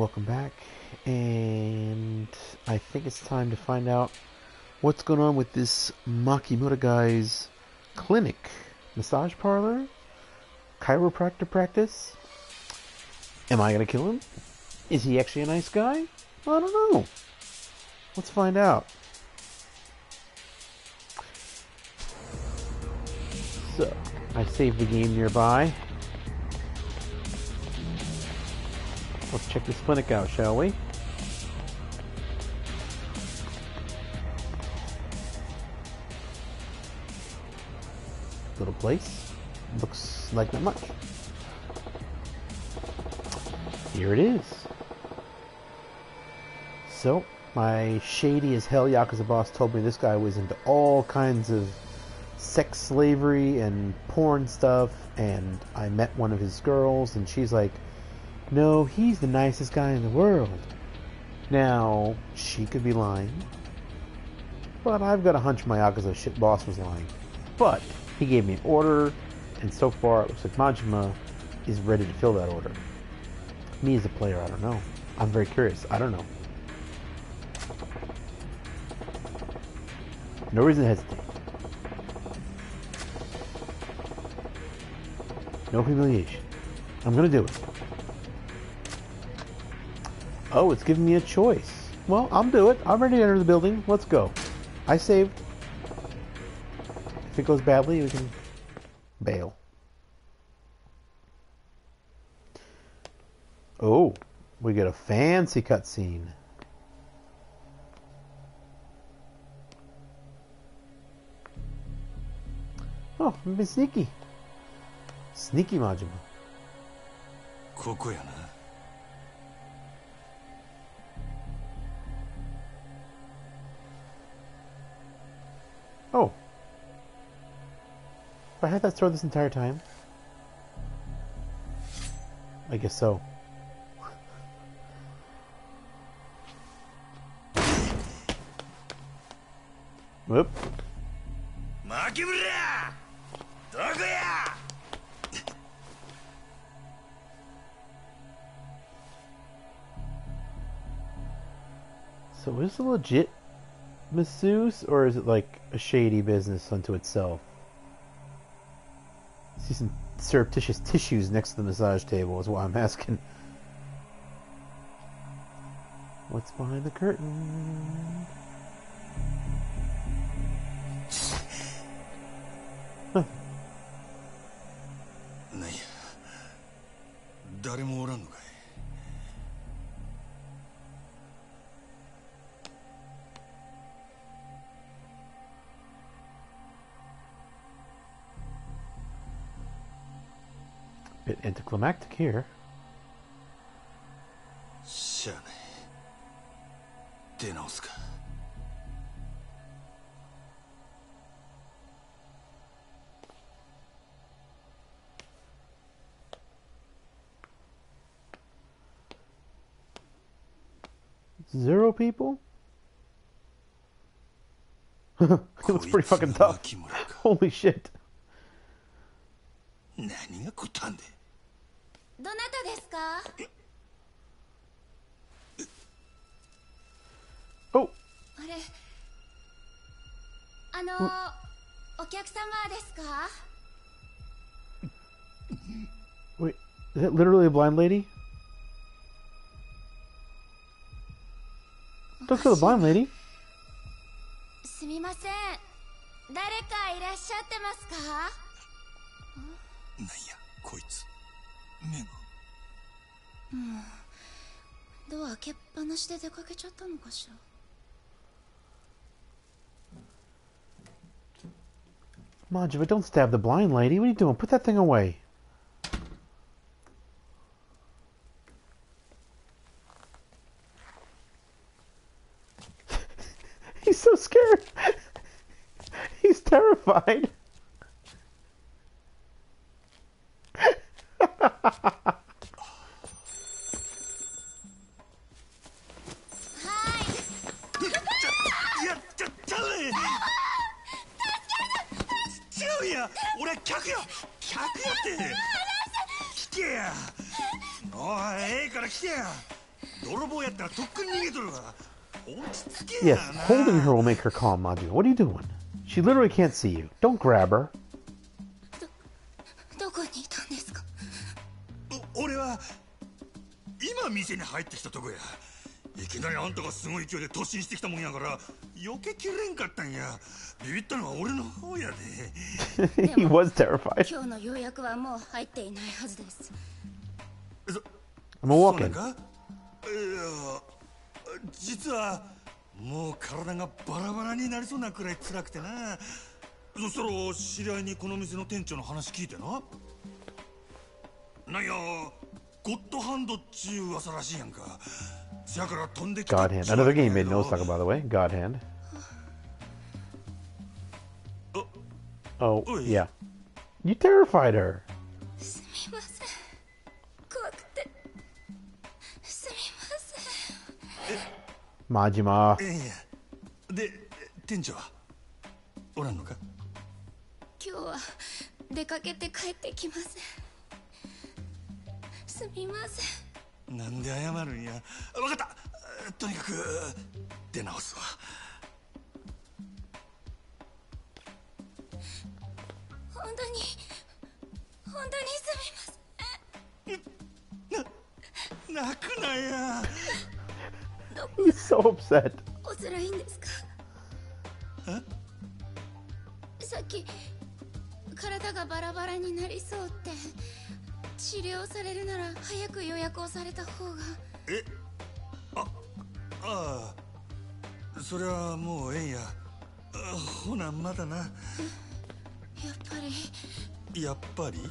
Welcome back, and I think it's time to find out what's going on with this Makimura guy's clinic, massage parlor, chiropractor practice. Am I gonna kill him? Is he actually a nice guy? I don't know. Let's find out. So, I saved the game nearby. Check this clinic out, shall we? Little place. Looks like not much. Here it is. So, my shady as hell Yakuza boss told me this guy was into all kinds of sex slavery and porn stuff, and I met one of his girls, and she's like, No, he's the nicest guy in the world. Now, she could be lying, but I've got a hunch my Yakuza shit boss was lying. But he gave me an order, and so far it looks like Majima is ready to fill that order. Me as a player, I don't know. I'm very curious. I don't know. No reason to hesitate. No humiliation. I'm gonna do it. Oh, it's giving me a choice. Well, I'll do it. I'm ready to enter the building. Let's go. I saved. If it goes badly, we can bail. Oh, we get a fancy cutscene. Oh, I'm being sneaky. Sneaky Majima. ここやな Oh. I had that sword this entire time. I guess so. Whoop. So is it legit masseuse or is it like a shady business unto itself? I see some surreptitious tissues next to the massage table is what I'm asking. What's behind the curtain? anticlimactic here. しゃあない出直すか Zero people? he looks pretty fucking tough. 牧村か Holy shit. 何が食ったんで どなたですか Oh, あれあのお客様ですか wait. Is that literally a blind lady? Don't kill the blind lady. すみません誰かいらっしゃってますかなんやこいつ 目がドア開けっぱなしで出かけちゃったのかしら Majima, don't stab the blind lady. What are you doing? Put that thing away. He's so scared. He's terrified. な holding her will make her calm, Majima. What are you doing? She literally can't see you. Don't grab her. 店に入ってきたとこや。いきなりあんたがすごい勢いで突進してきたもんやから避けきれんかったんや。ビビったのは俺の方やで。He was terrified. 今日の予約はもう入っていないはずです。そ I'm in. か？いや実はもう体がバラバラになりそうなくらい辛くてな。そしたら知り合いにこの店の店長の話聞いてな。なんやゴッドハンドっちゅう噂らしいやんかせやから飛んできた God Hand. Another game made in Osaka, by the way. God Hand. Oh, yeah. You terrified her. すみません怖くてすみませんえんやで店長はおらんのか今日は出かけて帰ってきませんすみません。なんで謝るんや。分かった。とにかく出直すわ。本当に本当にすみません。泣くなや。He's so upset. お辛いんですか？さっき体がバラバラになりそうって治療されるなら早く予約をされた方が。え？あああ。それはもうええんや。あほなまだな。やっぱり。やっぱり？ち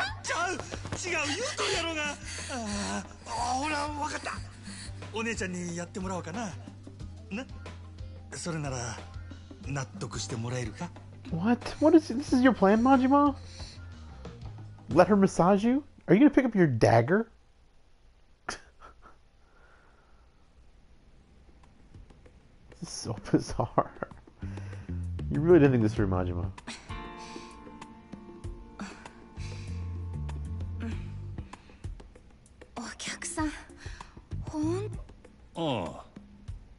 ゃちゃう違う言うとるやろが。あああほら分かった。お姉ちゃんにやってもらおうかな。な？それなら納得してもらえるか？What? What is this? Is your plan, Majima? Let her massage you? Are you gonna pick up your dagger? this is so bizarre. You really didn't think this through, Majima. お客さんほんああ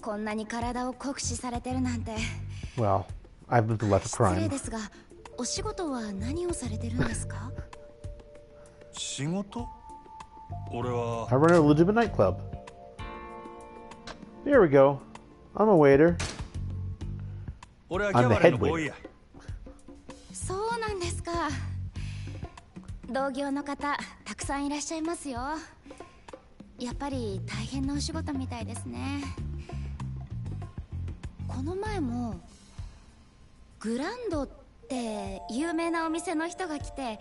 こんなに体を酷使されてるなんて Well, I've lived a life of 失礼 crime. ですがお仕事は何をされてるんですか 仕事？俺は I run a legitimate nightclub. Here we go. I'm a waiter. 俺は the ャバレ head のボーイやそうなんですか同業の方たくさんいらっしゃいますよやっぱり大変なお仕事みたいですねこの前もグランドって有名なお店の人が来て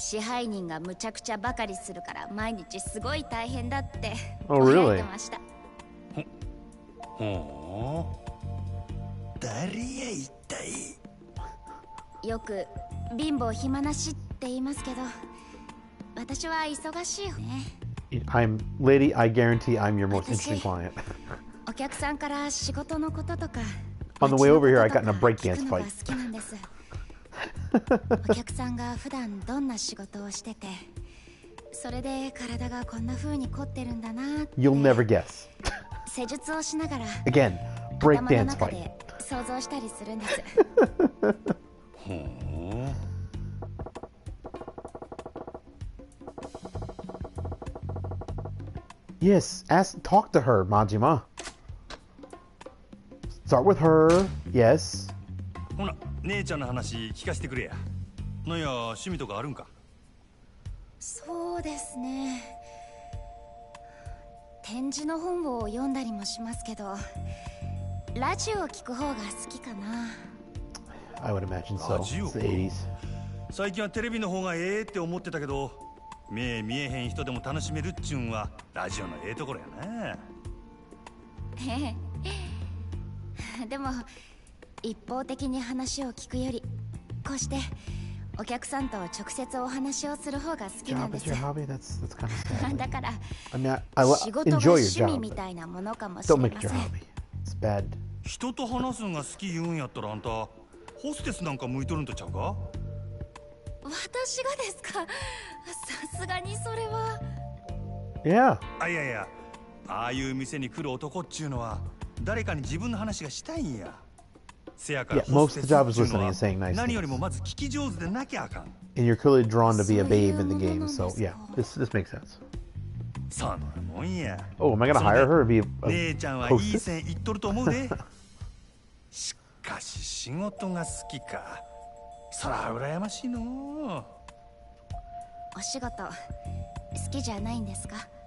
支配人がむちゃくちゃバカりするから毎日すごい大変だって Oh, ぼ really? やいてましたほう誰や一体よく貧乏暇なしって言いますけど私は忙しいよね I'm lady. I guarantee I'm your most interesting client. お客さんから仕事のこととか On the way over here, I 街 got の in a breakdance fight. 好きなんですお客さんが普段どんな仕事をしててそれで体がこんな風に凝ってるんだなって You'll never guess. 施術をしながら Again, 頭の breakdance 中 fight. で想像したりするんですほう Yes, ask, talk to her, Majima. Start with her. Yes. ほな 姉ちゃんの話聞かせてくれや。なんや趣味とかあるんか？そうですね。展示の本を読んだりもしますけどラジオを聞く方が好きかな。I would imagine so. It's the 80s. 最近はテレビの方がええって思ってたけど目見えへん人でも楽しめるっちゅうんはラジオのええところやな。え えでも一方的に話を聞くよりこうしてお客さんと直接お話をすする方が好きなんです your hobby? That's that's kind of sad. だから I mean, I, I 仕事が趣味.みたいなものかもしれません.人と話すんが好き言うんやったらあんたホステスなんか向いとるんとちゃうか？私がですか？さすがにそれは Yeah. あいやいやああいう店に来る男っちゅうのは誰かに自分の話がしたいんや Yeah, most of the job is listening and saying nice things. And you're clearly drawn to be a babe in the game, so yeah, this this makes sense. Oh, am I gonna hire her to be a hostess?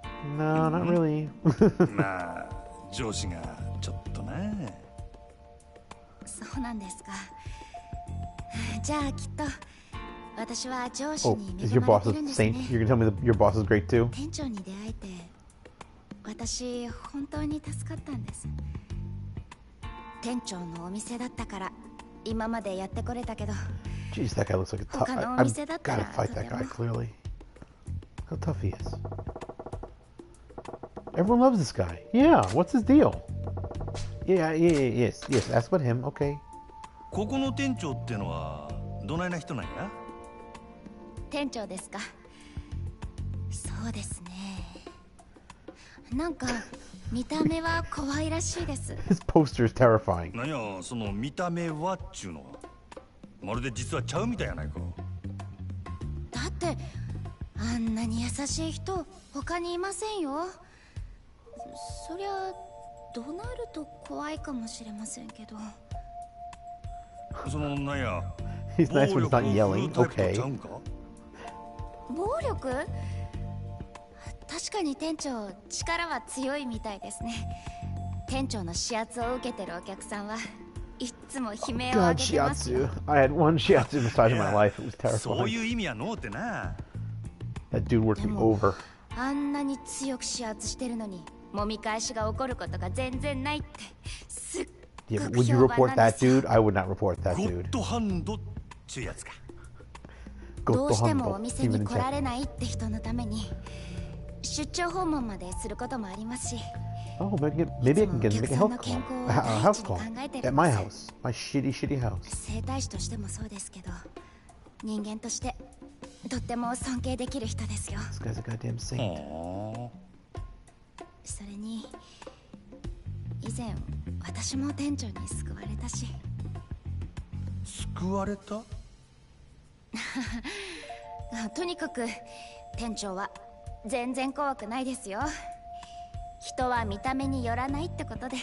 no, not really. そうなんですかじゃあきっと私は上司 oh, に is 恵 your ま boss れて a るんです saint? ね You're gonna tell me that your boss is great too? 店長に出会えて私本当に助かったんです店長のお店だったから今までやってこれたけど Jeez, that guy looks like a tough. I, 他のお I've 店だったら gotta fight that guy. とて Clearly, how tough he is. Everyone loves this guy. Yeah, what's his deal? Yeah, yeah, yeah, yes, yes. Ask about him. Okay. ここの店長ってのはどないな人なんや？店長ですかそうですねなんか見た目は可愛らしいです His poster is terrifying. なんやその見た目はっちゅうのは？まるで実はちゃうみたいやないかだってあんなに優しい人他にいませんよそそりゃ怒鳴ると怖いかもしれませんけどそのなんや He's nice 暴 when he's not yelling. Okay. ちゃうんか？暴力？確かに店長力は強いみたいですね店長の指圧を受けてるお客さんはいっつも悲鳴を上 God, げてますよ shiatsu. I had one shiatsu massage in my life. It was そう terrifying. いう意味やのうってな That dude worked me でも over. あんなに強く指圧してるのに 揉み返しが起こることが全然ないってすっ Yeah, ご but く would you 評判 report なんで that すよ dude? I would not report that ゴッ dude. ドハンドっちゅうやつかどうしてもお Gotohando, 店 even に in 来ら Japan. れないって人のために出張訪問まですることもありますし Oh, maybe, maybe I can get make a health call, a, a house call at my house, my shitty, shitty house. 整体師としてもそうですけど人間としてとっても尊敬できる人ですよ This guy's a goddamn saint. はそれに以前私も店長に救われたし。あ救われた？あとにかく店長は全然怖くないですよ。人は見た目によらないってことで。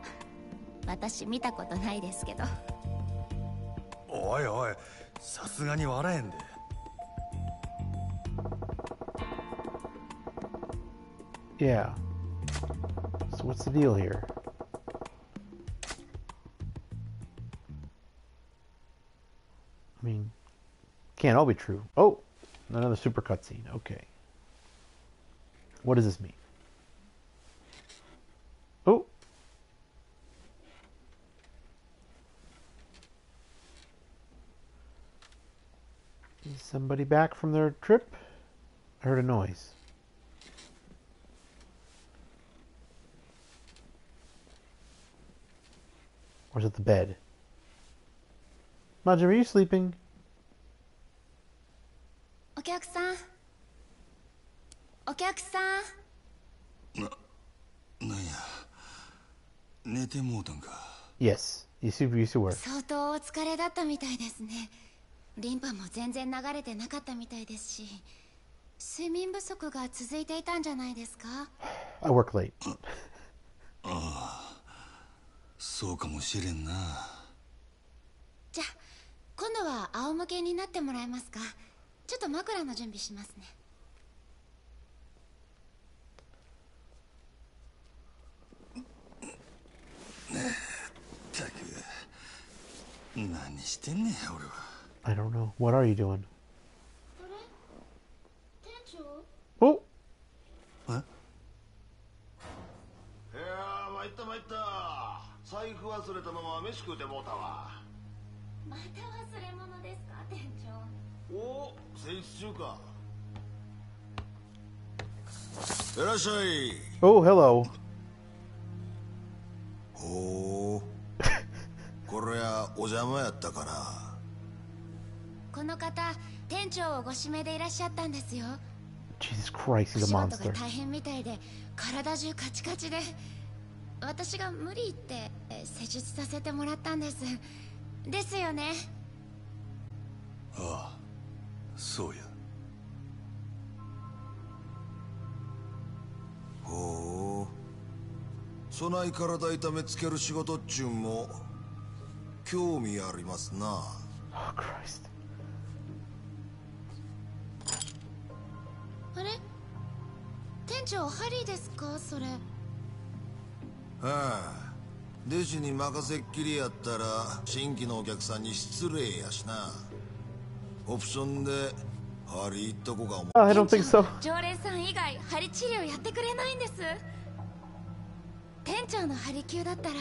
私見たことないですけど。おいおいさすがに笑えんで Yeah. So what's the deal here? I mean, can't all be true. Oh, another super cutscene. Okay. What does this mean? Oh. Is somebody back from their trip? I heard a noise. was at the bed. Majima, are you sleeping? Yes, you super used to work. 相当お疲れだったみたいですね。リンパも全然流れてなかったみたいですし、睡眠不足が続いていたんじゃないですか I work late. そうかもしれんな。じゃあ今度は仰向けになってもらえますか？ちょっと枕の準備しますね。ったく。何してんねん俺は。I don't know. What are you doing? 店長？Oh, え？いやー参った参った財布忘れたまま飯食うてもうたわ。また忘れ物ですか店長。おお戦術中か。いらっしゃい。Oh, hello. ほうこれはお邪魔やったから。この方店長をご指名でいらっしゃったんですよ。Jesus Christ, お he's a 仕事が monster. 大変みたいで体中カチカチで私が無理言ってえ施術させてもらったんです。ですよね。ああそうや。ほう。そない体痛めつける仕事っちゅうんも興味ありますな。Oh. あれ？店長ハリーですか？それはあ弟子に任せっきりやったら新規のお客さんに失礼やしな。オプションでハリーっとこが思 Oh, I don't think so. 常連さん以外針治療やってくれないんです。店長の針灸だったら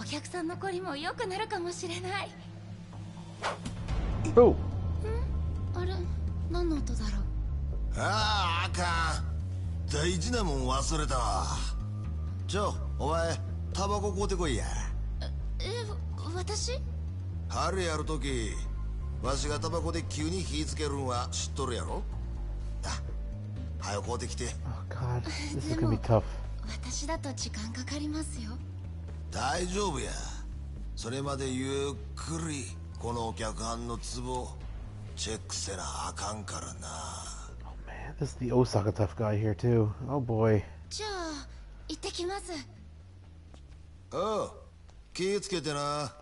お客さんの懲りも良くなるかもしれない。Oh, あれ？何の音だろう？あああかん。大事なもん忘れたわ。ちょお前タバコ買うてこいや。え私？春やるときわしがタバコで急に火つけるんは知っとるやろ？あ早く買うてきて。oh God, this is gonna be tough. 私だと時間かかりますよ。大丈夫や。それまでゆっくりこのお客はんのツボチェックせなあかんからな。Man, this is the Osaka tough guy here too. Oh boy. じゃあ行ってきます おう気ぃつけてな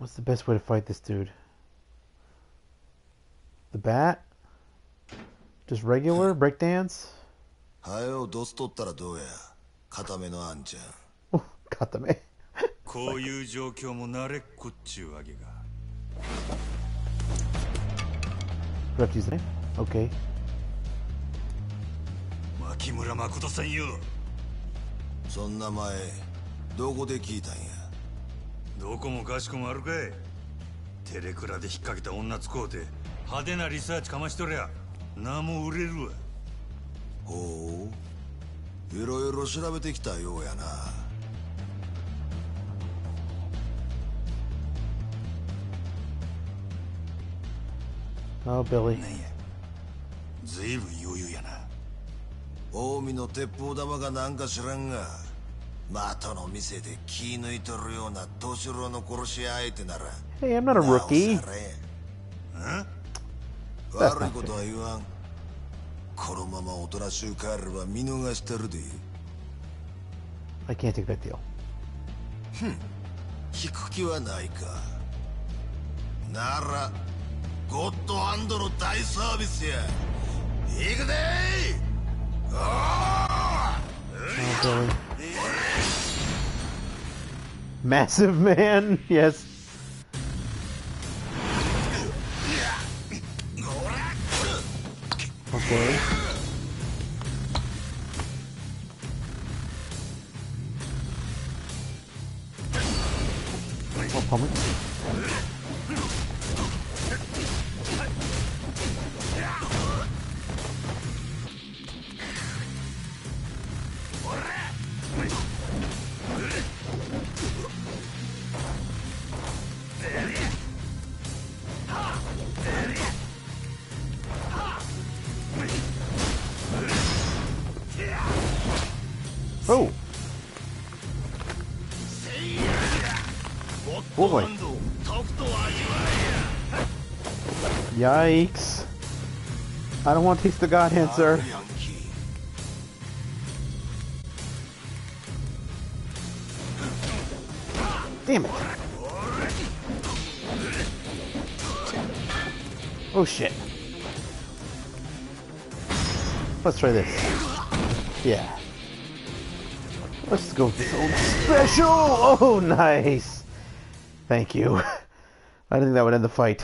What's the best way to fight this dude? The bat? Just regular breakdance? はよドス取ったらどうや固めのあんちゃん Oh, got them. こういう状況も慣れっこっちゅうわけが Do I have to use the name? Okay. 牧村誠さんよ そんな前どこで聞いたんや？どこもかしこもあるかい。テレクラで引っ掛けた女使うて派手なリサーチかましとりゃ名も売れるわ。ほう。いろいろ調べてきたようやな。Oh, Billy. なんや？随分余裕やな近江の鉄砲玉がなんか知らんが的の店で気抜いとるような年郎の殺し屋相手なら Hey, I'm not a rookie. 悪いことは言わん。このままおとなしゅう帰れば見逃してるで。I can't take that deal. 引く気はないか。ならゴッドハンドの大サービスや。行くで Oh. Massive man. Yes. Okay. Oh, pummel. Yikes. I don't want to taste the god hand, sir. Damn it. Oh shit. Let's try this. Yeah. Let's go with this old special! Oh, nice! Thank you. I didn't think that would end the fight.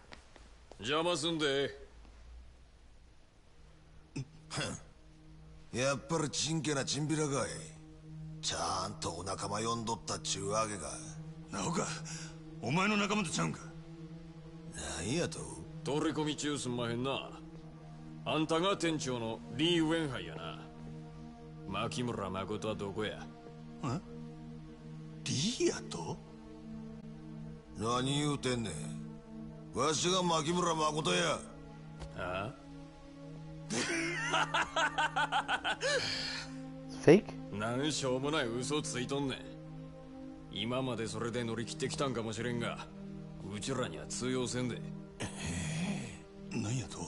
邪魔すんで。やっぱりちんけなチンピラかい。ちゃんとお仲間呼んどったっちゅうわけか。なおかお前の仲間とちゃうんか。なんやと。取り込み中すんまへんな。あんたが店長のリー・ウェンハイやな。牧村誠はどこや。リーヤと？何言うてんねんわしが牧村誠や。あ Fake? なんしょうもない嘘ついとんねん。今までそれで乗り切ってきたんかもしれんがうちらには通用せんで。なんやと。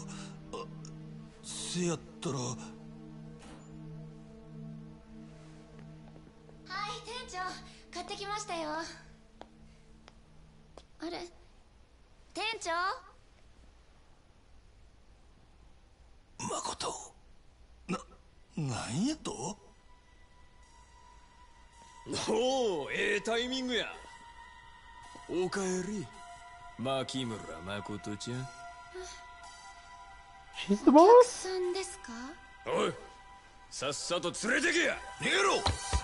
あせやったら。はい店長。買ってきましたよ。あれ？店長？誠ななんやと？おおええタイミングや。おかえり。牧村誠ちゃん。She's the お boss? 客さんです。かおいさっさと連れてけや。逃げろ！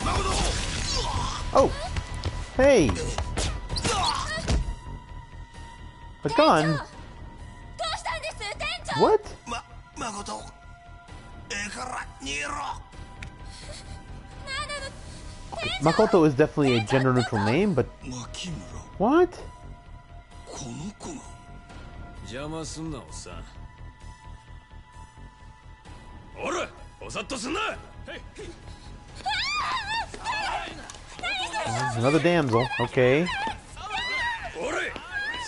誠！Oh! Hey! A gun? どうしたんです店長 What? ま誠ええから逃げろ Makoto is definitely a gender neutral name, but 牧村 what? この子が邪魔すんなおっさんおらおさっとすんな Another damsel. Okay.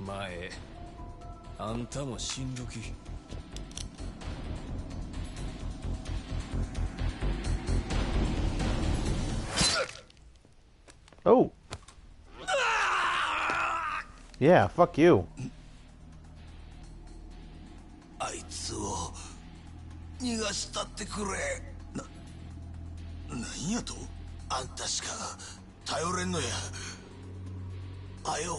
前あんたも死んどき。Oh. Yeah, fuck you. あいつを逃がしたってくれ。なやと？あんたしか頼れんのや。あよ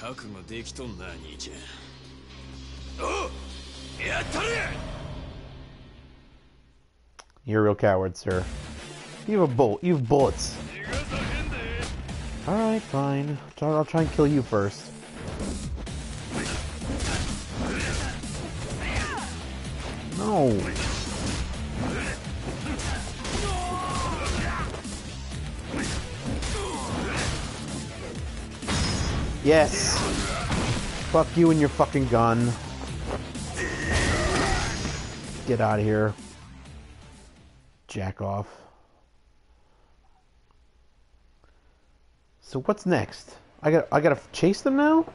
覚悟できとんな兄ちゃんおうやったれ You're a real coward, sir. You have a bullet. You have bullets. All right, fine. I'll I'll try and kill you first. No. Yes. Fuck you and your fucking gun. Get out of here. Jack off. So what's next? I got I gotta chase them now?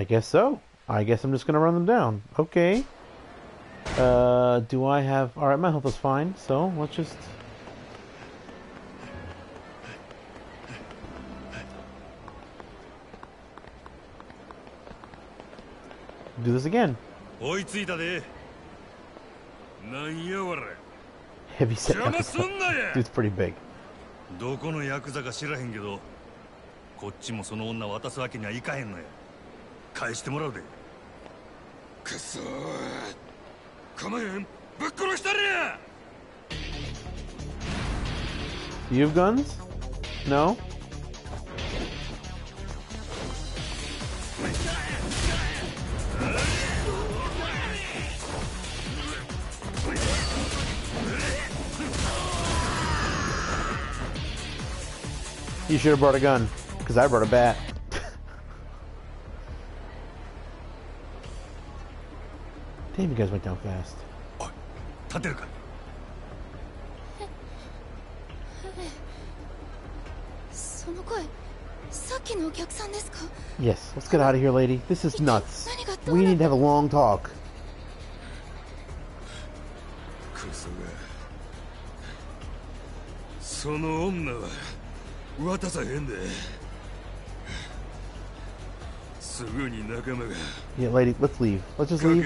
I guess so. I guess I'm just gonna run them down. Okay. Uh, do I have... Alright, my health is fine, so let's just... Do this again. 追いついたでなんやわれ Heavy set 邪魔すんなや Dude's pretty big. どこのヤクザか知らへんけどこっちもその女渡すわけにはいかへんのや 返してもらうでくそー構えんぶっ殺したれや You have guns? No? You should have brought a gun, because I brought a bat. Damn, you guys went down fast. Yes, let's get out of here, lady. This is nuts. We need to have a long talk. Yeah, lady, let's leave. Let's just leave.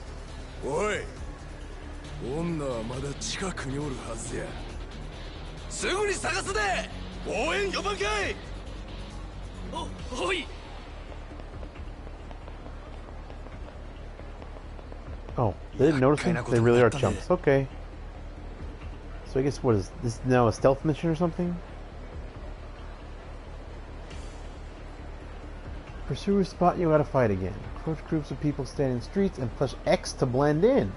おい女はまだ近くにおるはずやすぐに探すで応援呼ばんかいおおい Oh, they didn't notice? Kinda They really are chumps. Okay. So I guess what is this now a stealth mission or something? Pursuers spot you gotta fight again. Approach groups of people standing in streets and push X to blend in.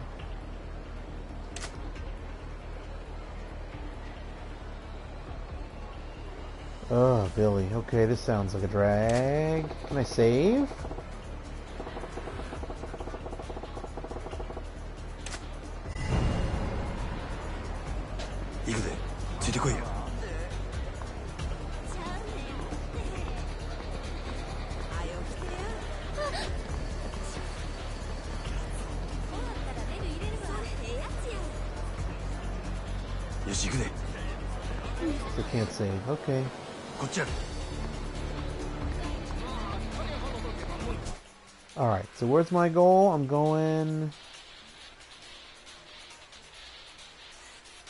Oh, Billy. Okay, this sounds like a drag. Can I save? よし行くで So can't save. Okay. こっちやで Alright, so where's my goal? I'm going.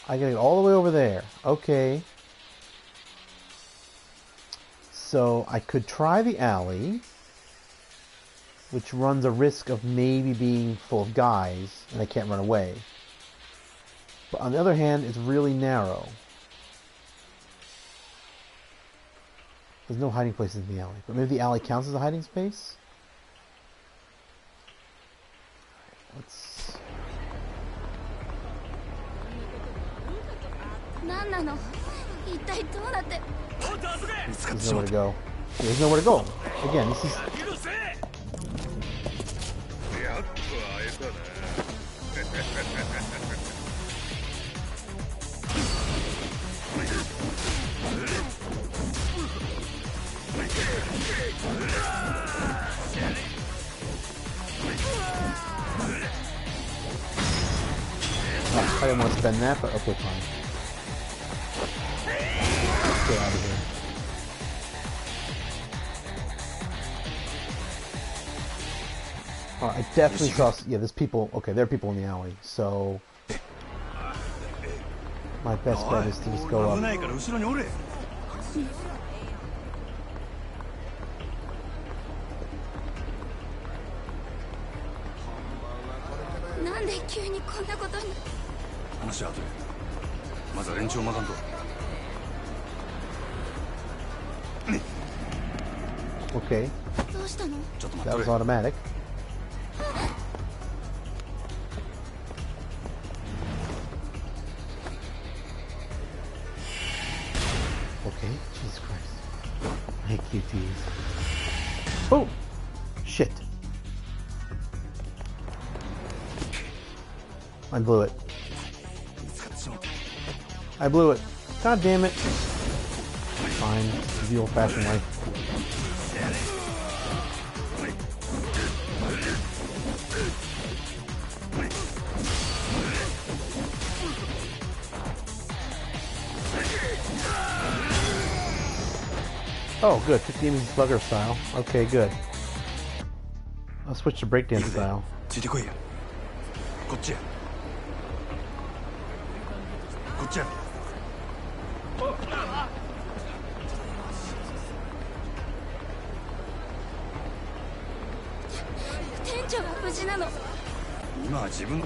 I gotta go all the way over there. Okay. So I could try the alley, which runs a risk of maybe being full of guys, and I can't run away. But on the other hand, it's really narrow. There's no hiding places in the alley. But maybe the alley counts as a hiding space? Right, let's... There's nowhere to go. There's nowhere to go. Again, this is... Oh, I didn't want to spend that, but okay, fine. Let's get out of here. I definitely saw. Yeah, there's people. Okay, there are people in the alley. So my best bet is to just go up. 急にこんなことに。話は後で。まずは連中を待たんと。Okay, どうしたの？ちょっと待 that って was くれ。Automatic. blew it. I blew it. God damn it. Fine. It's the old-fashioned way. Oh, good. 15 slugger style. Okay, good. I'll switch to breakdance style. こっちや。店長が無事なの。今は自分。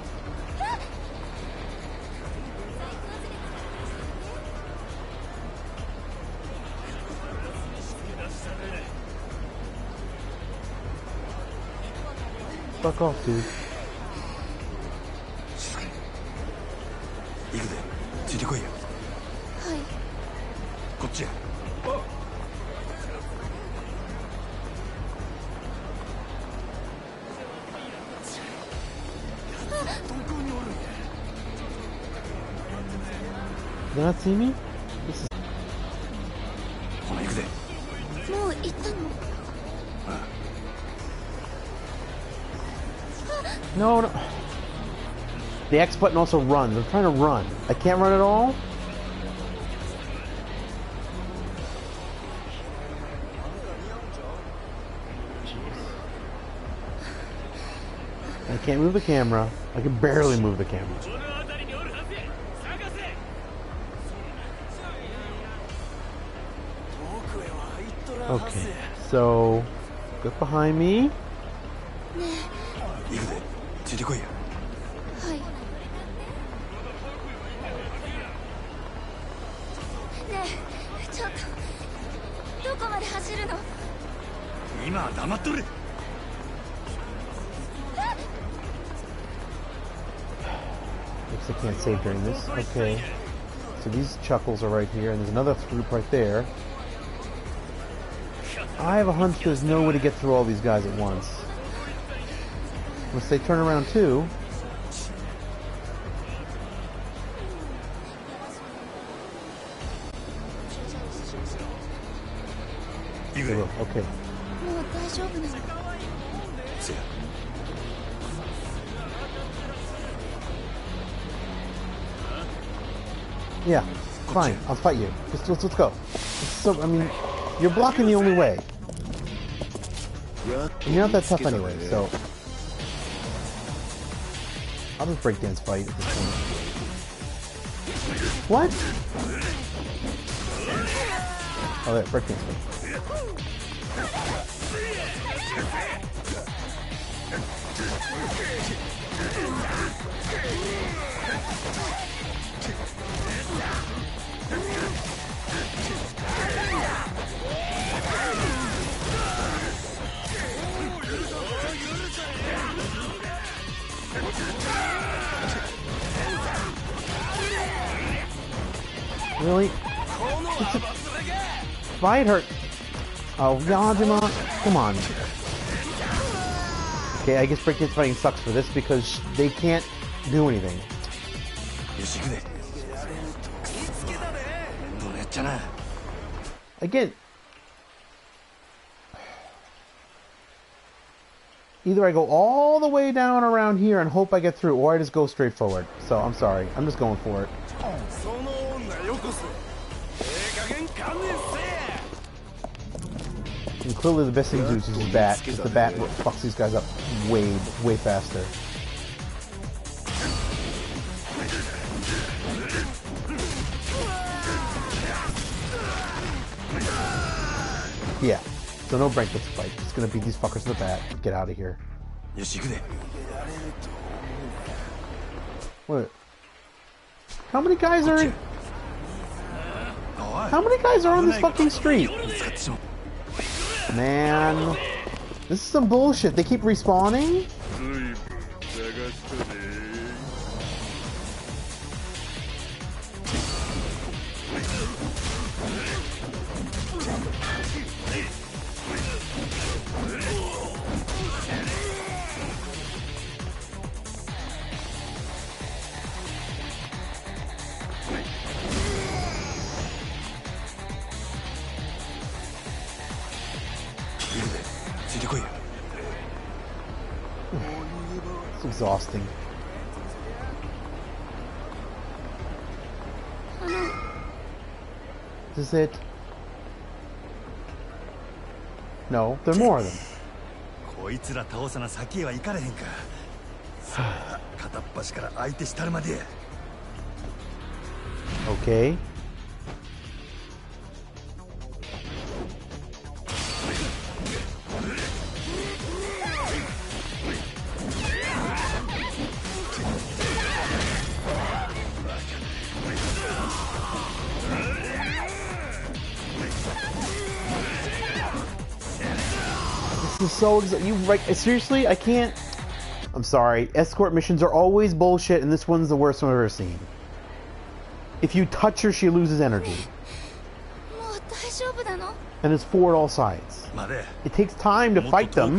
The X button also runs. I'm trying to run. I can't run at all. Jeez. I can't move the camera. I can barely move the camera. Okay, so get behind me. 黙っとれ Looks like I can't save during this. Okay. So these chuckles are right here, and there's another group right there. I have a hunch there's no way to get through all these guys at once. Unless they turn around too.行く They で will. Okay. Fine. I'll fight you. Just let's, let's go. So I mean, you're blocking the only way. And you're not that tough anyway, so I'll just breakdance fight at this point. What? Oh, there, breakdance fight. fight her. Oh, Majima. Come on. Okay, I guess Breakdance Fighting sucks for this because they can't do anything. Again. Either I go all the way down around here and hope I get through, or I just go straight forward. So, I'm sorry. I'm just going for it. clearly the best thing to do is use his bat, because the bat fucks these guys up way, way faster. Yeah, so no breakdance fight. It's gonna beat these fuckers to the bat. Get out of here. What? How many guys are in... How many guys are on this fucking street? Man. This is some bullshit. They keep respawning? It's exhausting. あの This is it. No, there are more of them. こいつら倒さな先へは行かれへんかさあ片っ端から相手したるまでや Okay. so exa- you like seriously, I can't. I'm sorry. Escort missions are always bullshit, and this one's the worst one I've ever seen. If you touch her, she loses energy. And it's four at all sides. It takes time to fight them.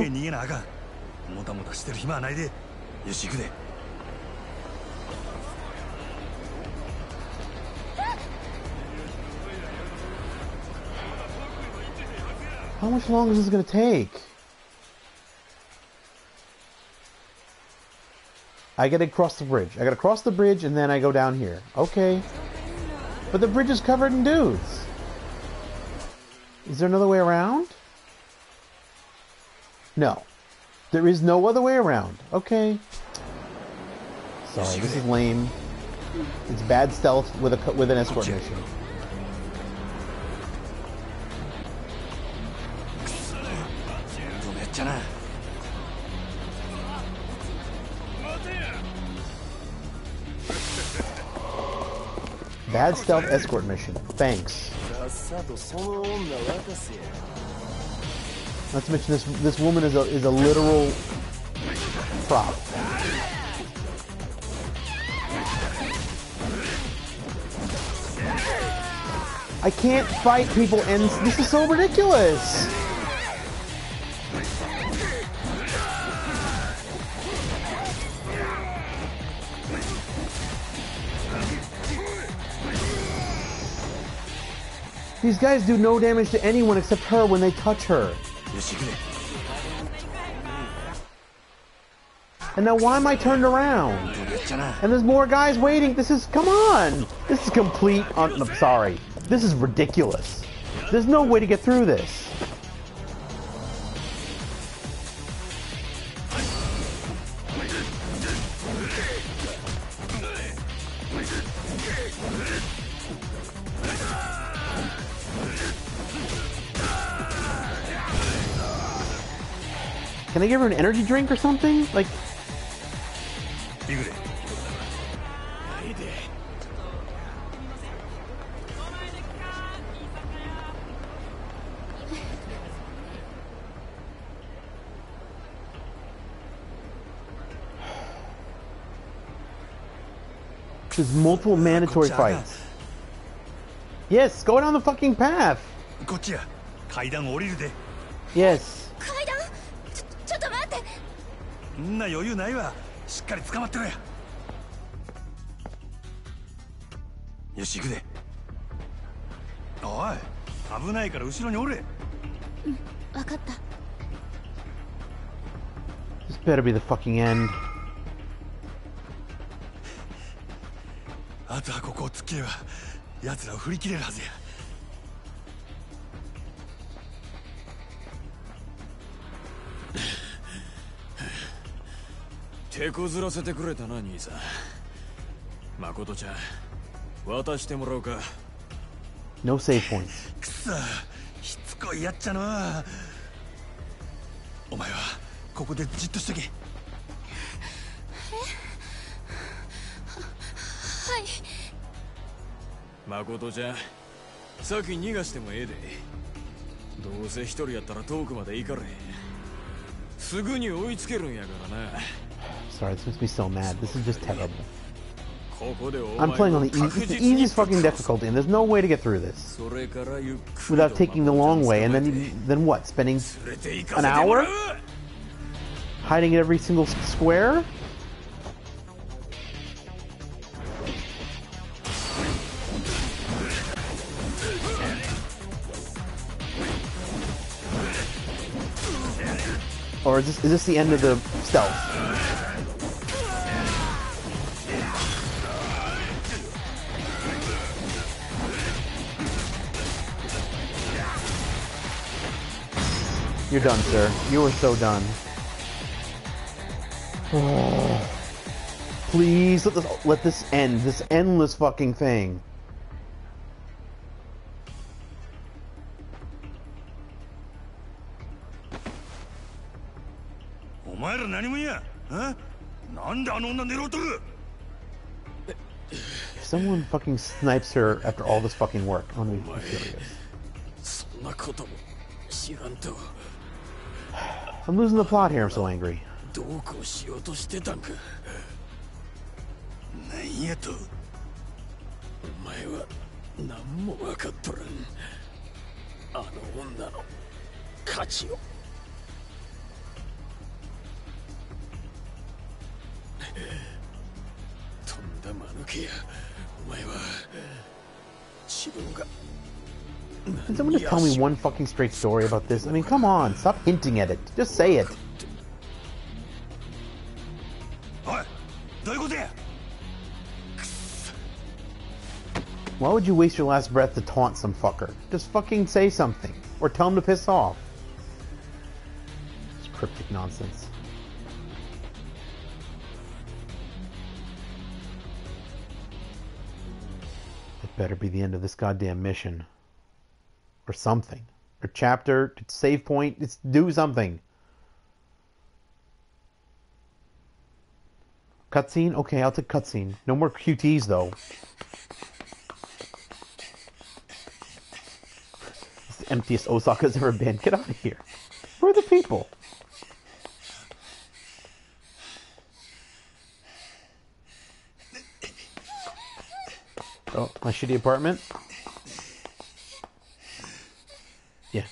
How much longer is this gonna take? I gotta cross the bridge. I gotta cross the bridge and then I go down here. Okay. But the bridge is covered in dudes. Is there another way around? No. There is no other way around. Okay. Sorry this is lame. It's bad stealth with a with an escort mission Bad stealth escort mission. Thanks. Not to mention this this woman is a is a literal prop. I can't fight people and this is so ridiculous. These guys do no damage to anyone except her when they touch her. And now why am I turned around? And there's more guys waiting. This is, come on. This is complete, I'm sorry. This is ridiculous. There's no way to get through this. Can I give her an energy drink or something? Like... There's multiple mandatory fights. Yes, go down the fucking path. Yes. んな余裕ないわ。しっかり捕まってろやよし行くで。おい危ないから後ろにおれ。分かった。This better be the fucking end. あとはここを突っ切れば奴らを振り切れるはずや手こずらせてくれたな兄さん。誠ちゃん渡してもらおうか。No save points. くそしつこいやっちゃのうお前はここでじっとしとけ。はい。誠ちゃん先逃がしてもええで。どうせ一人やったら遠くまで行かれへん。すぐに追いつけるんやからな sorry, this makes me so mad. This is just terrible. I'm playing on the, e it's the easiest fucking difficulty, and there's no way to get through this without taking the long way, and then then what? Spending an hour hiding in every single square? Or is this, is this the end of the stealth? You're done, sir. You are so done. Oh. Please let this let this end. This endless fucking thing. Someone fucking snipes her after all this fucking work. I'm gonna be furious. I'm losing the plot here. I'm so angry. どこしようとしたんか。なんやと。お前は何も分かっとらん。あの女の価値を。とんだ間抜けや。お前は自分が。Can someone just yes. tell me one fucking straight story about this? I mean, come on, stop hinting at it. Just say it. Why would you waste your last breath to taunt some fucker? Just fucking say something. Or tell him to piss off. It's cryptic nonsense. It better be the end of this goddamn mission. Or something. Or chapter, save point, it's do something. Cutscene? Okay, I'll take cutscene. No more QTs though. It's the emptiest Osaka's ever been. Get out of here. Where are the people? Oh, my shitty apartment? Yeah.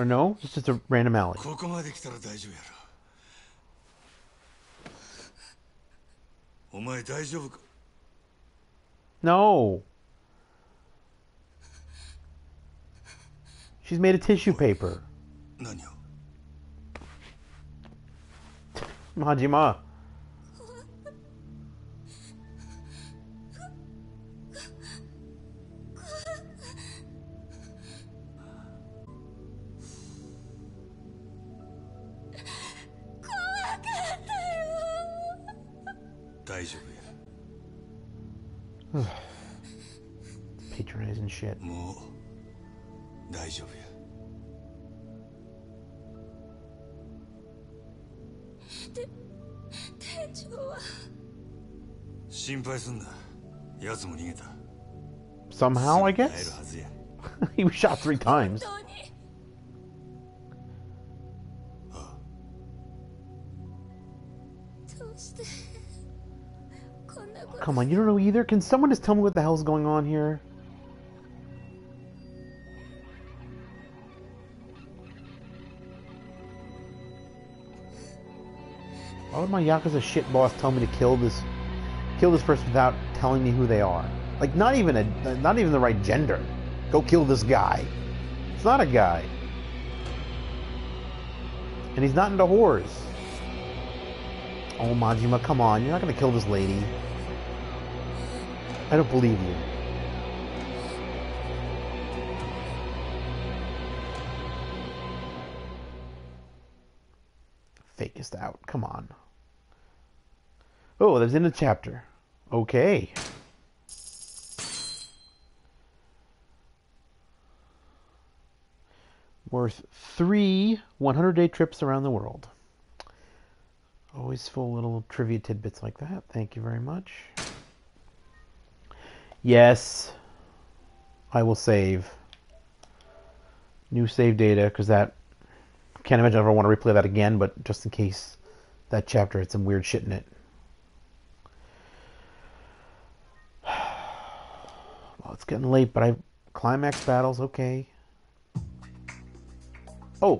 Or no? It's just a random alley. No. She's made of tissue paper. Majima. Somehow, I guess? he was shot three times. Oh, come on, you don't know either? Can someone just tell me what the hell's going on here? Why would my Yakuza shit boss tell me to kill this kill this person without telling me who they are? Like not even a not even the right gender. Go kill this guy. It's not a guy. And he's not into whores. Oh Majima, come on, you're not gonna kill this lady. I don't believe you. Fakest out. Come on. Oh, there's in the chapter. Okay. Worth three 100 day trips around the world. Always full little trivia tidbits like that. Thank you very much. Yes, I will save. New save data, because that. Can't imagine I ever want to replay that again, but just in case that chapter had some weird shit in it. Well, it's getting late, but I. Climax battles, okay. Oh,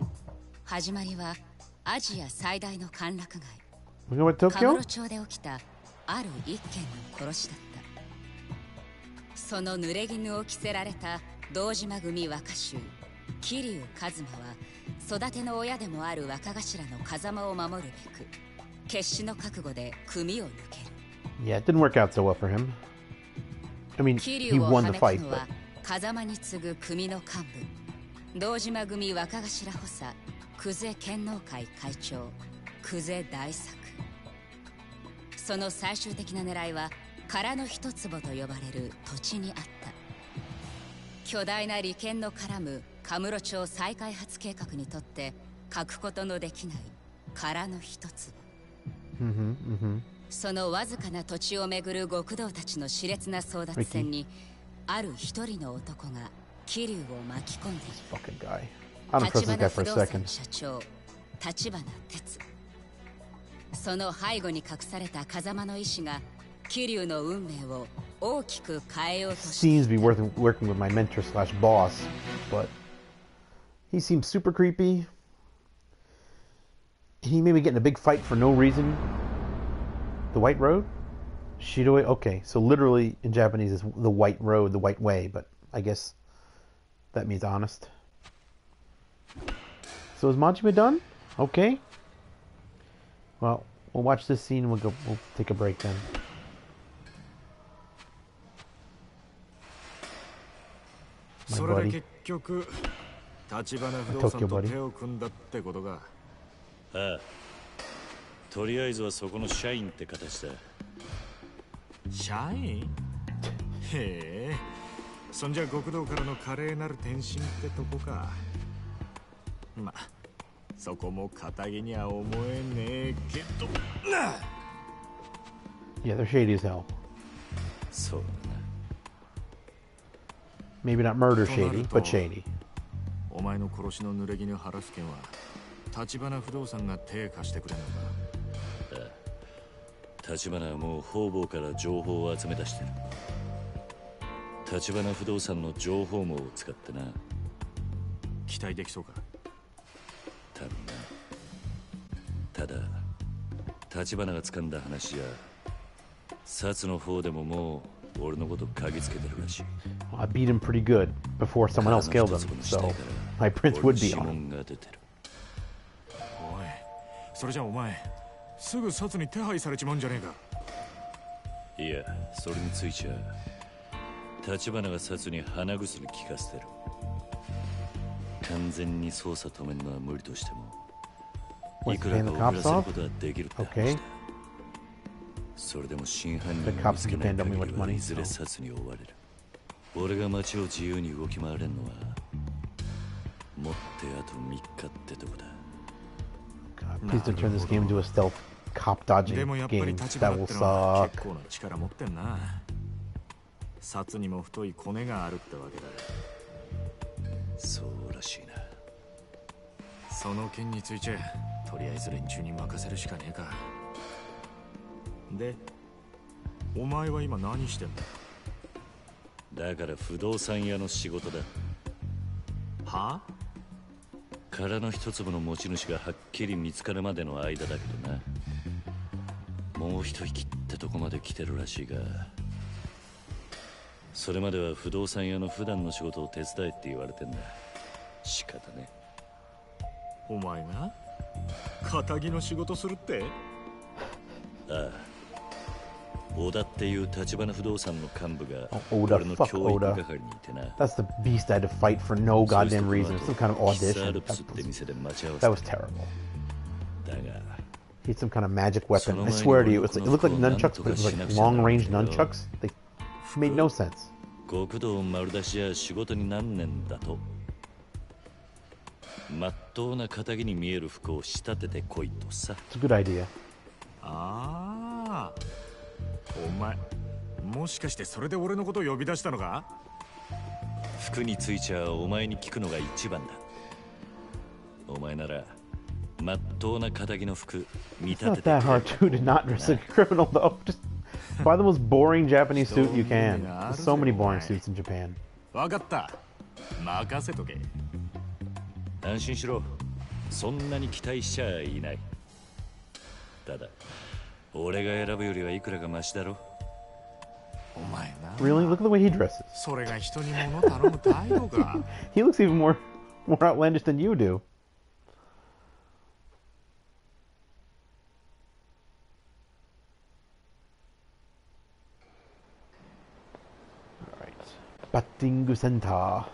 始まりはアジア最大の歓楽街 we go to カ Tokyo? ムロ町で起きたある一件の殺しだったその濡れ衣を着せられた堂島組若衆桐生一馬は育ての親でもある若頭の風間を守るべく決死の覚悟で組を抜ける Yeah, it didn't work out so well for him. I mean, 桐 he 生を won は the めた fight, の but は風間に次ぐ組の幹部 堂島組若頭補佐久世剣能会会長久世大作その最終的な狙いは殻の一坪と呼ばれる土地にあった巨大な利権の絡むカムロ町再開発計画にとって欠くことのできない殻の一粒 Mm-hmm. Mm-hmm. そのわずかな土地をめぐる極道たちの熾烈な争奪戦にある一人の男が 桐生を巻き込んでいる Fucking guy. I don't trust this 立 guy 花 for 不 a 動産 second. 社長立花哲その背後に隠された風間の意志が桐生の運命を大きく変えようとしてい Seems to be た working working with my mentor slash boss, but he seems super creepy. He made me get in a big fight for no reason. The White Road? Shidoi? Okay, so literally in Japanese is the White Road, the White Way, but I guess that means honest. So is Majima done? Okay. Well, we'll watch this scene we'll go we'll take a break then. それで結局立花不動産と手を組んだってことかああとりあえずはそこの社員って形だ社員へえそんじゃ極道からの華麗なる転身ってとこか。まそこも堅気には思えねえけど。な Yeah, they're shady as hell. そうだな。Maybe not murder shady, but shady. お前の殺しの濡れ衣晴らす件は立花不動産が手貸してくれんのか？立花はもう方々から情報を集め出してる立花不動産の情報網を使ってな。期待できそうか？多分な。ただ立花が掴んだ話じゃ薩の方でももう俺のこと嗅ぎつけてるらしい。I beat him pretty good before someone else killed him, so my prince would be 指 on. おいそれじゃお前すぐ札に手配されちまうんじゃねえか。いやそれについちゃ橘が札に鼻薬効かせてる。完全に操作止めるのは無理としてもいくらか遅らせる、それでも真犯人なはいずれ札に追われる。俺が街を自由に動き回れるのは持ってあと3日ってとこだ。Please don't turn this 札にも太いコネがあるってわけだそうらしいな。その件についてとりあえず連中に任せるしかねえか。でお前は今何してんだ？だから不動産屋の仕事だ。は？殻の一粒の持ち主がはっきり見つかるまでの間だけどな。もう一息ってとこまで来てるらしいがそれまでは不動産屋の普段の仕事を手伝えって言われてんだ仕方ねお前が仇の仕事するってああ小田っていう立花不動産の幹部が Oh, 俺の教育.係にいてな That's the beast I had to fight for no goddamn reason. 後 Some kind of audition. That was, terrible. だが He had some kind of magic weapon. I swear to you, it's like, it looked like nunchucks, 子 but を it was like long range nunchucks. They made no sense. 極道丸出しや仕事に何年だと。まっとうな仇に見える服を仕立ててこいとさ。It's good idea. ああ。お前もしかしてそれで俺のことを呼び出したのか？服についちゃお前に聞くのが一番だ。お前ならまっとうな仇の服見 It's 立て not て that hard to not like a criminal though. Just buy the most boring Japanese suit you can. There's so many boring suits in Japan. わかった任せとけ安心しろそんなに期待しちゃいないただ俺が選ぶよりはいくらかマシだろお前な Really? Look at the way he dresses. それが人に物頼む態度か He looks even more more outlandish than you do. Batting Center.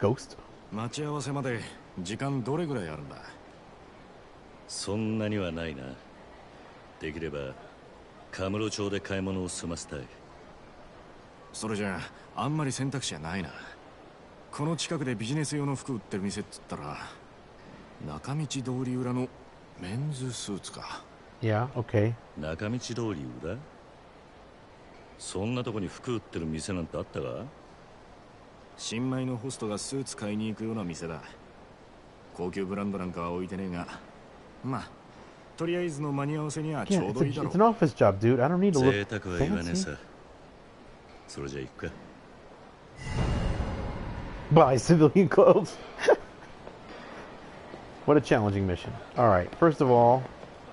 Ghost? 待ち合わせまで時間どれぐらいあるんだ？そんなにはないなできればカムロ町で買い物を済ませたいそれじゃああんまり選択肢はないなこの近くでビジネス用の服売ってる店っつったら中道通り裏のメンズスーツか Yeah, okay. 中道通り裏？そんなとこに服売ってる店なんてあったか新米のホストがスーツ買いに行くような店だ高級ブランドなんかは置いてねえがまあとりあえずの間に合わせにはち Yeah, ょうどいいだろ it's an office job, dude. I don't need to look 贅沢は言わねえ.さそれじゃ行くか Buy civilian clothes. what a challenging mission. Alright, first of all,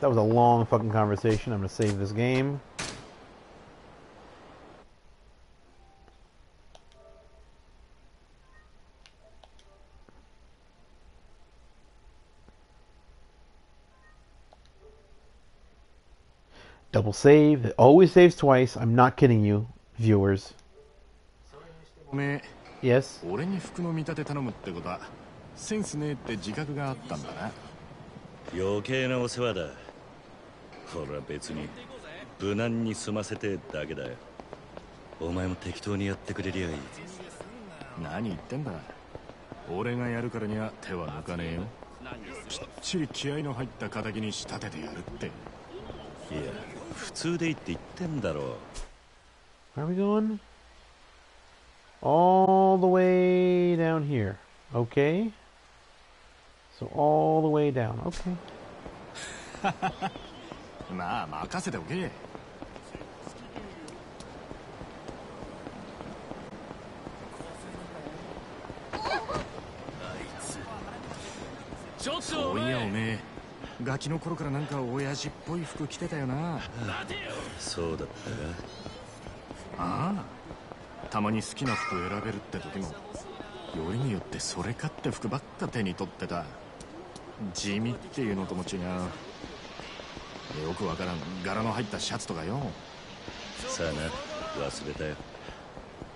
that was a long fucking conversation. I'm gonna save this game. Double save. It always saves twice. I'm not kidding you, viewers. おめ Yes? え俺に服の見立て頼むってことはセンスねえって自覚があったんだな余計なお世話だ俺は別に無難に済ませてだけだよお前も適当にやってくれりゃいい何言ってんだ俺がやるからには手は抜かねえよきっちり気合の入った敵に仕立ててやるっていや 普通でいいって言ってんだろ Where are we going? All the way down here. Okay. So all the way down. Okay. まあ任せておけ ガキの頃からなんか親父っぽい服着てたよな。そうだったああ。たまに好きな服選べるって時もよりによってそれかって服ばっか手に取ってた。地味っていうのとも違う。よくわからん。柄の入ったシャツとかよ。がさあな。忘れたよ。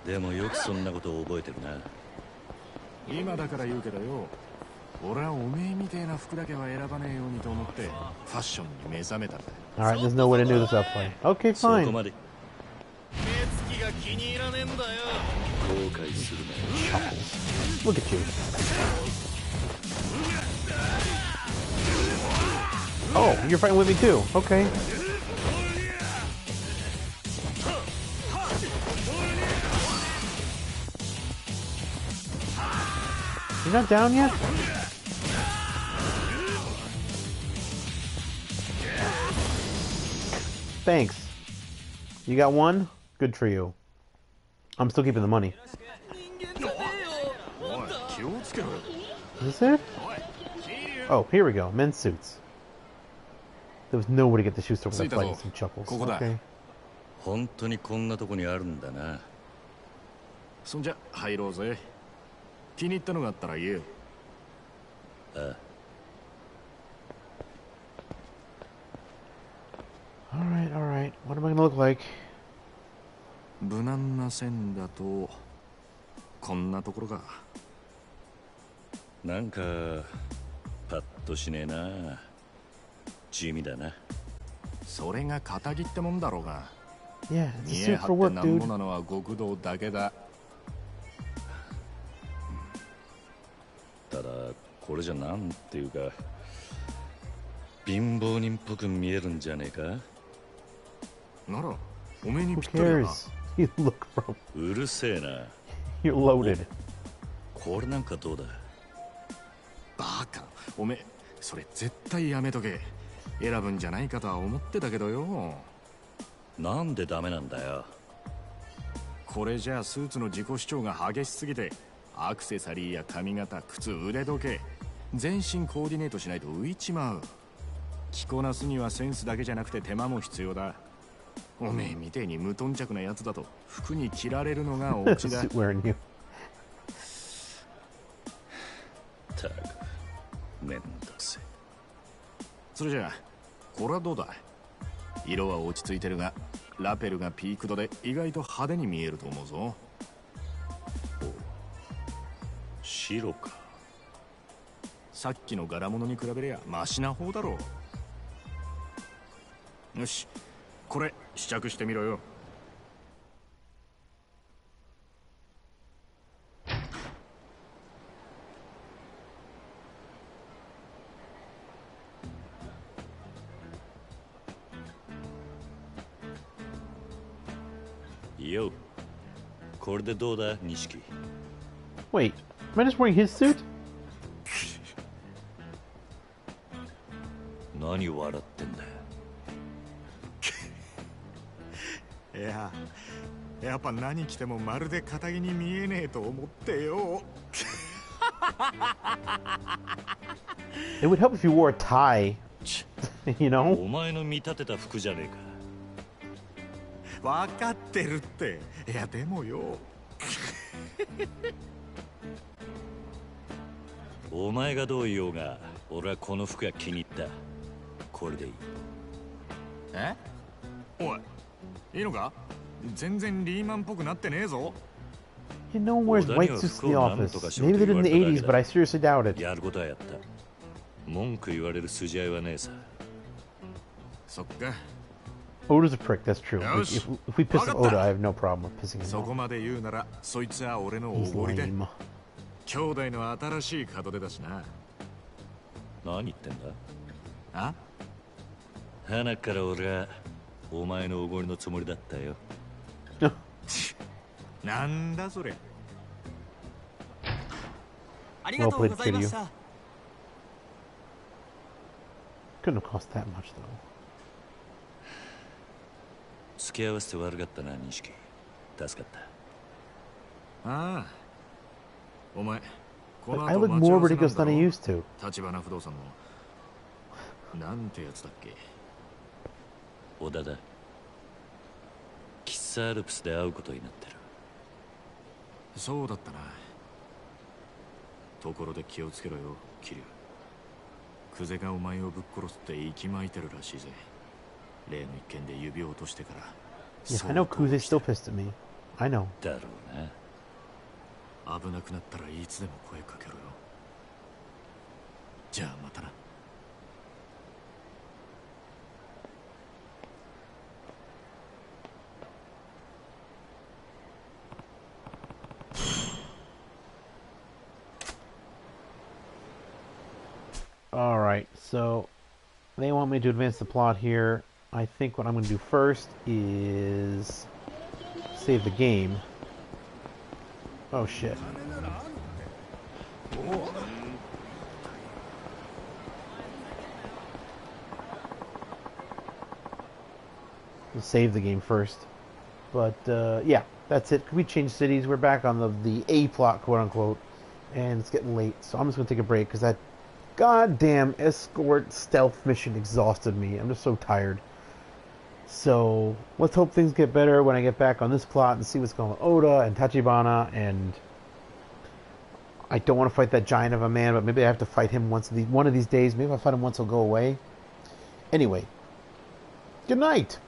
でもよくそんなことを覚えてるな。今だから言うけどよ 俺はおめえみてえな服だけは選ばねえようにと思ってファッションに目覚めたんだ Alright, there's no way to do this that way. Okay, そこ fine. まで目つきが気に入らねえんだよ後悔するなよ Look at you. Oh, you're fighting with me too. Okay. You're not down yet? Thanks. You got one? Good for you. I'm still keeping the money. おい気をつけろよ Is this it? Oh, here we go. Men's suits. There was no way to get the shoe store without Suita fighting zo. some chuckles. Koko da. Okay. 本当にこんなとこにあるんだなそんじゃ入ろうぜ気に入ったのがあったら言えよあ Alright, Alright. What am I gonna look like? 無難な線だとこんなところかなんかパッとしねえな地味だなそれが仇ってもんだろうが Yeah, it's a 見え suit 張 for って work, なんぼ dude. なのは極道だけだただこれじゃなんていうか貧乏人っぽく見えるんじゃねえかならおめえに Who ぴったりだな。Cares? You look broke. うるせえな。You're loaded. これなんかどうだ？バカ。おめえそれ絶対やめとけ。選ぶんじゃないかとは思ってたけどよ。なんでダメなんだよ。これじゃあスーツの自己主張が激しすぎてアクセサリーや髪型靴腕時計全身コーディネートしないと浮いちまう。着こなすにはセンスだけじゃなくて手間も必要だおめえみてえに無頓着なやつだと服に着られるのが オチだ. たくめんどくせえ。それじゃあこれはどうだ？色は落ち着いてるがラペルがピークドで意外と派手に見えると思うぞ。白か。さっきの柄物に比べりゃマシな方だろう。よしこれ試着してみろよよこれでどうだ錦 Wait, am I just wearing his suit? 何笑ってんやっぱ何着てもまるで肩着に見えねえと思ってよ。It would help if you wore a tie. you know? お前の見立てた服じゃねえか。分かってるって。いやでもよ。お前がどう言おうが俺はこの服が気に入った。これでいい。え？おいいいのか？全然リーマンっぽくなってねえぞ You know one wears white suits in the office. Maybe they did in the 80s, but I seriously doubt it. やることはやった文句言われる筋合いはねえさそっか Oda's a prick, that's true. If, if we piss off. Oda, I have no problem with pissing him そこ off. まで言うならそいつは俺のお He's ごりで lame. 兄弟の新しい門出だしな何言ってんだあ花から俺はお前のおごりのつもりだったよなんだそれありがとうございました Couldn't have cost that much, though. 付き合わせて悪かったな錦助かったああお前こ But の I 後 look 待ち合 more わせ ridiculous なん than だ I ろ used to. 立花不動産のなんてやつだっけ小田だ喫茶アルプスで会うことになってる そうだったな。ところで気をつけろよ桐生久世がお前をぶっ殺すって息巻いてるらしいぜ。例の一件で指を落としてから Yeah, I know Kuze's still pissed at me. I know. だろうな危なくなったらいつでも声かけろよ。じゃあまたな they want me to advance the plot here. I think what I'm going to do first is save the game. Oh shit. We'll save the game first. But uh, yeah, that's it. We changed cities. We're back on the, the A plot, quote unquote. And it's getting late, so I'm just going to take a break because that goddamn escort stealth mission exhausted me. I'm just so tired. So let's hope things get better when I get back on this plot and see what's going on with Oda and Tachibana and I don't want to fight that giant of a man, but maybe I have to fight him once one of these days. Maybe if I fight him once, he'll go away. Anyway, good night.